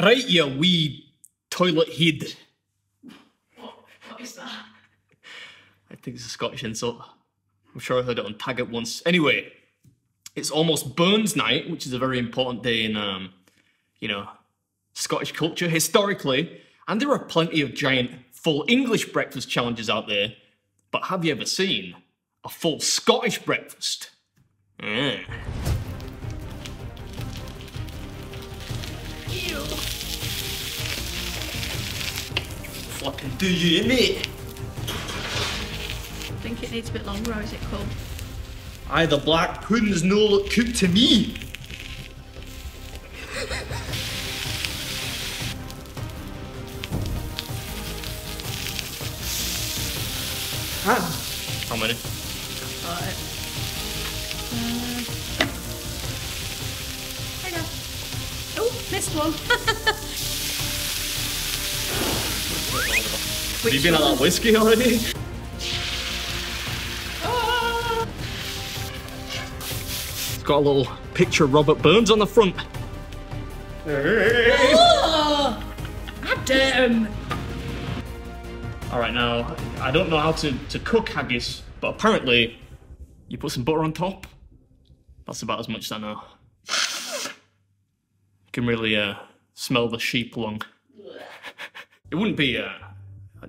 Right, you wee toilet head. What, what is that? I think it's a Scottish insult. I'm sure I heard it on Taggart once. Anyway, it's almost Burns Night, which is a very important day in, um, you know, Scottish culture historically. And there are plenty of giant full English breakfast challenges out there. But have you ever seen a full Scottish breakfast? Mm. Fucking do you, innit? I think it needs a bit longer, or is it cool? Aye, the black pudding's no look cooked to me. How many? Got it. Uh, there you go. Oh, missed one. Have you been on that whiskey already? Ah! It's got a little picture of Robert Burns on the front. Oh! I dare. Alright, now, I don't know how to, to cook haggis, but apparently you put some butter on top. That's about as much as I know. You can really uh, smell the sheep lung. It wouldn't be a,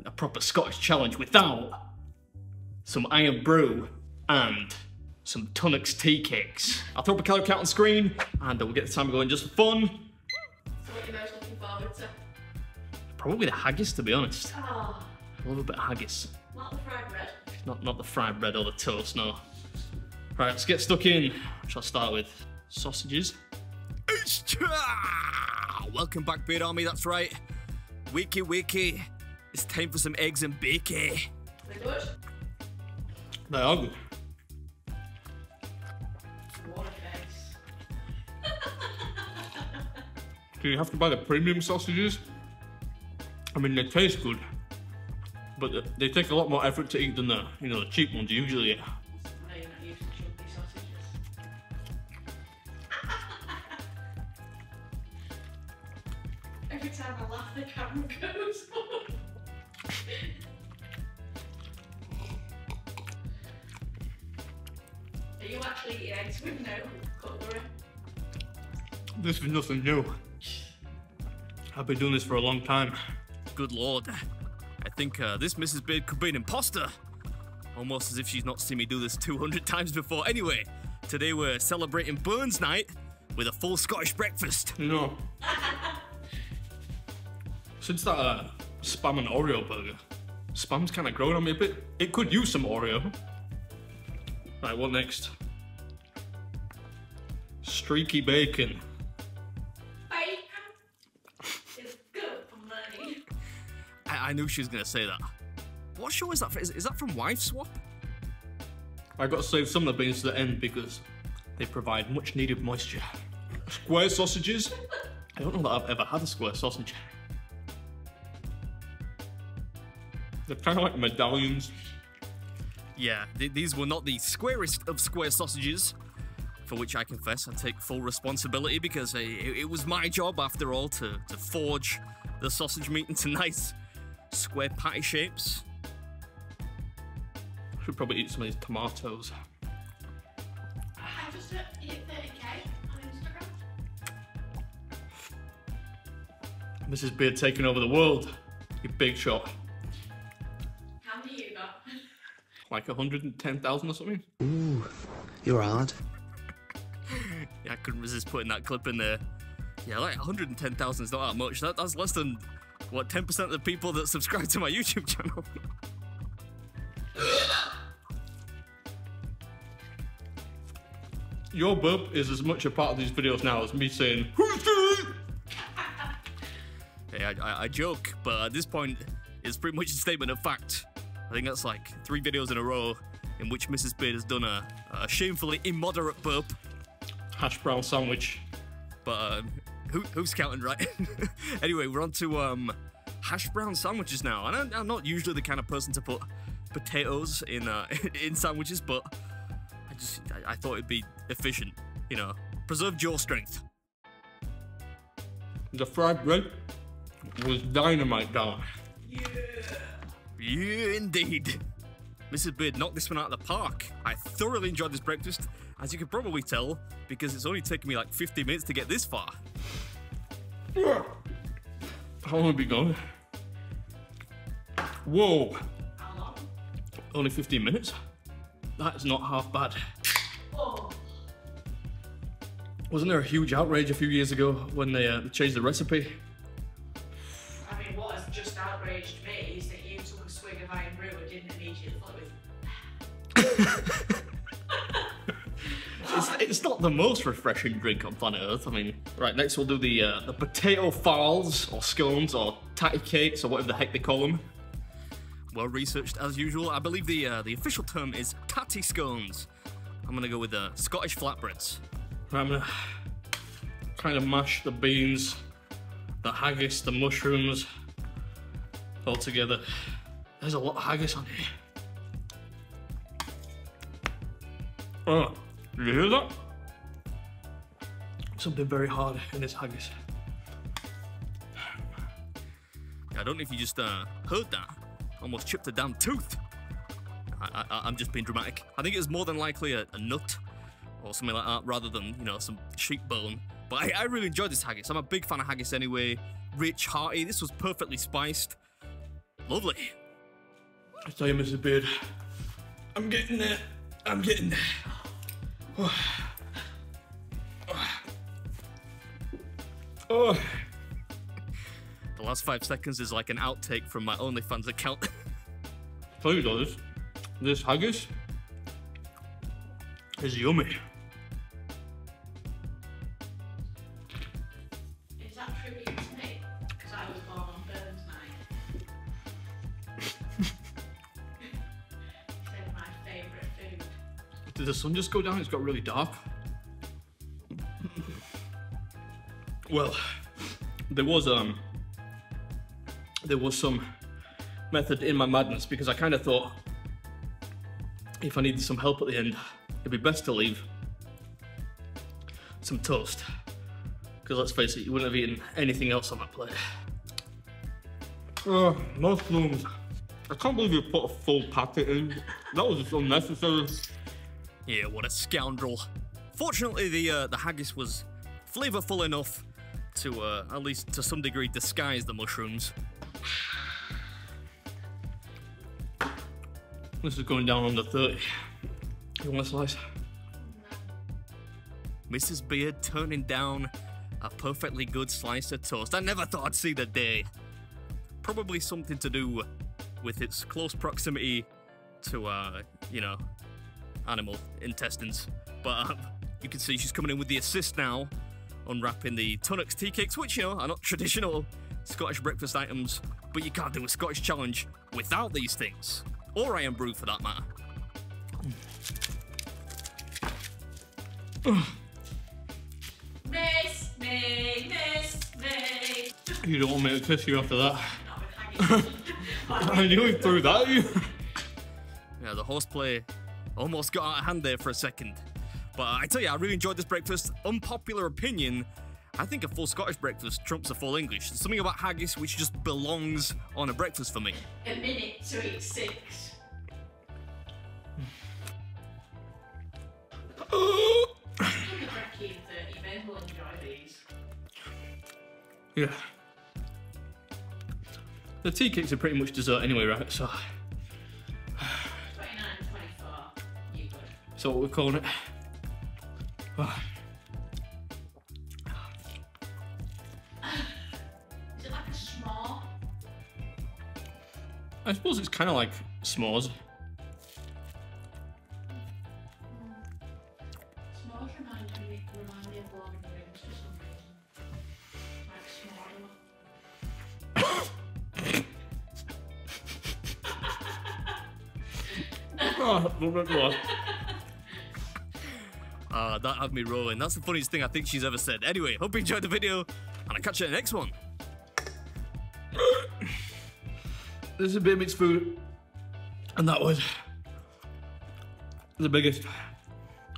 a proper Scottish challenge without some Irn Bru and some Tunnock's tea cakes. I'll throw up a calorie count on screen and we'll get the timer going just for fun. So what are you most looking forward to? Probably the haggis, to be honest. Oh, A little bit of haggis. not the fried bread. Not not the fried bread or the toast, no. Right, let's get stuck in. Shall I start with sausages? Welcome back, Beard Army, that's right. Wiki wiki. It's time for some eggs and bacon. They good? They are good. What a face. Do you have to buy the premium sausages? I mean, they taste good, but they take a lot more effort to eat than the you know the cheap ones you usually the camera goes Are you actually eating eggs with no cutlery? This is nothing new. I've been doing this for a long time. Good lord. I think uh, this Mrs. Beard could be an imposter. Almost as if she's not seen me do this 200 times before. Anyway, today we're celebrating Burns Night with a full Scottish breakfast. You know, since that uh, spam and Oreo burger, spam's kind of grown on me a bit. It could use some Oreo. Right, what next? Streaky bacon. Bacon is good for money. I, I knew she was going to say that. What show is that? For? Is, is that from Wife Swap? I got to save some of the beans to the end because they provide much needed moisture. Square sausages? I don't know that I've ever had a square sausage. They're kind of like medallions. Yeah, th- these were not the squarest of square sausages, for which I confess I take full responsibility because uh, it, it was my job, after all, to, to forge the sausage meat into nice square patty shapes. I Should probably eat some of these tomatoes. I just hit 30k on Instagram. Mrs. Beard taking over the world. You big shot. Like 110,000 or something? Ooh, you're hard. Yeah, I couldn't resist putting that clip in there. Yeah, like 110,000 is not that much. That, that's less than, what, 10% of the people that subscribe to my YouTube channel. Your burp is as much a part of these videos now as me saying, Hey, I, I, I joke, but at this point, it's pretty much a statement of fact. I think that's like three videos in a row in which Mrs. Beard has done a, a shamefully immoderate burp. hash brown sandwich. But um, who, who's counting, right? anyway, we're on to um, hash brown sandwiches now. And I'm, I'm not usually the kind of person to put potatoes in uh, in sandwiches, but I just I, I thought it'd be efficient, you know, preserve jaw strength. The fried bread was dynamite down. Yeah, indeed. Mrs. Beard knocked this one out of the park. I thoroughly enjoyed this breakfast, as you can probably tell, because it's only taken me like 50 minutes to get this far. How long have we gone? Whoa, only 15 minutes? That's not half bad. Oh, Wasn't there a huge outrage a few years ago when they uh, changed the recipe? It's, it's not the most refreshing drink on planet Earth. I mean, right, next we'll do the uh, the potato farls, or scones, or tattie cakes, or whatever the heck they call them. Well researched as usual. I believe the uh, the official term is tattie scones. I'm gonna go with the Scottish flatbreads. I'm gonna kind of mash the beans, the haggis, the mushrooms, all together. There's a lot of haggis on here. Oh, did you hear that? Something very hard in this haggis. I don't know if you just uh, heard that. Almost chipped a damn tooth. I, I, I'm just being dramatic. I think it was more than likely a, a nut or something like that rather than, you know, some sheep bone. But I, I really enjoyed this haggis. I'm a big fan of haggis anyway. Rich, hearty. This was perfectly spiced. Lovely. I tell you, Mrs. Beard, I'm getting there. I'm getting there. Oh, The last five seconds is like an outtake from my OnlyFans account. tell you this, this haggis is yummy. The sun just go down? It's got really dark. Well, there was um, there was some method in my madness because I kind of thought if I needed some help at the end, it'd be best to leave some toast. Because let's face it, you wouldn't have eaten anything else on that plate. Oh, mushrooms. I can't believe you put a full packet in. That was just unnecessary. Yeah, what a scoundrel. Fortunately, the uh, the haggis was flavorful enough to uh, at least to some degree disguise the mushrooms. This is going down under 30. You want a slice? Mrs. Beard turning down a perfectly good slice of toast. I never thought I'd see the day. Probably something to do with its close proximity to, uh, you know, animal intestines. But um, you can see she's coming in with the assist now, unwrapping the Tunnock's tea cakes, which, you know, are not traditional Scottish breakfast items, but you can't do a Scottish challenge without these things. Or Irn Bru for that matter. Miss me, miss me. You don't want me to kiss you after that. Not with haggis. I knew he threw that at you. Yeah, the horseplay almost got out of hand there for a second. But I tell you, I really enjoyed this breakfast. Unpopular opinion, I think a full Scottish breakfast trumps a full English. There's something about haggis which just belongs on a breakfast for me. a minute to eat six. Give the brekkie in 30, you may as well enjoy these. Yeah. The tea cakes are pretty much dessert anyway, right? So, so what we're calling it. Is it like a s'more? I suppose it's kind of like s'mores. Remind me, remind me Uh, that had me rolling. That's the funniest thing I think she's ever said. Anyway, hope you enjoyed the video, and I'll catch you in the next one. This is mixed food. And that was the biggest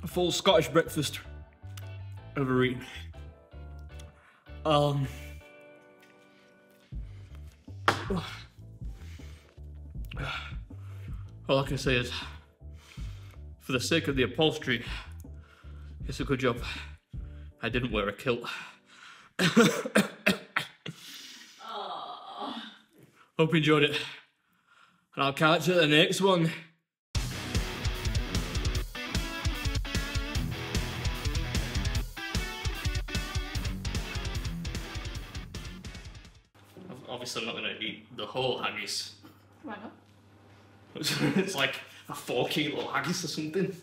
full Scottish breakfast ever eaten. Um, All I can say is, for the sake of the upholstery, it's a good job I didn't wear a kilt. Hope you enjoyed it. And I'll catch you at the next one. Obviously, I'm not going to eat the whole haggis. Why not? it's like a four kilo haggis or something.